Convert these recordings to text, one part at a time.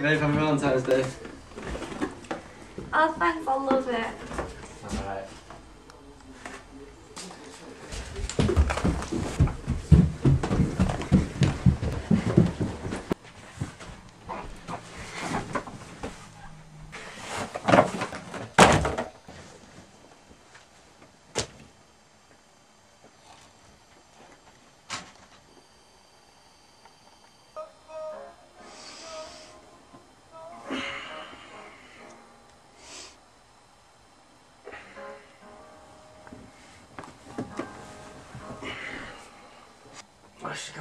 it, babe. Happy Valentine's Day. Oh, thanks. I love it. Alright. Where's she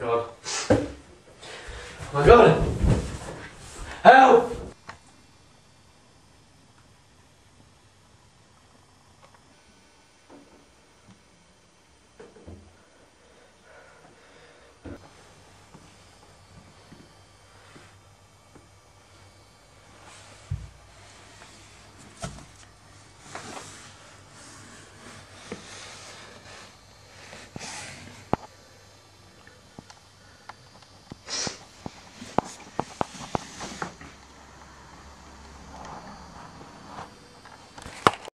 Oh my god. Oh my god!